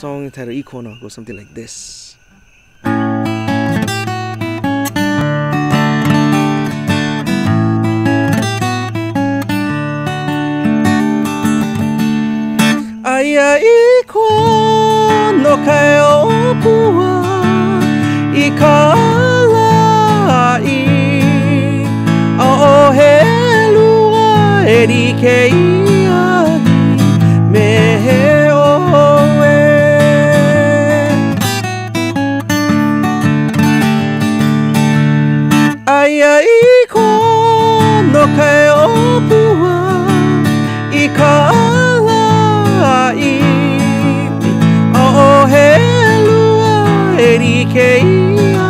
song entitled q u o n a goes something like this. Aya no k a o u a i k a a i o e lua e i k no ka e o pua i ka ala ai o o he lua e ri ia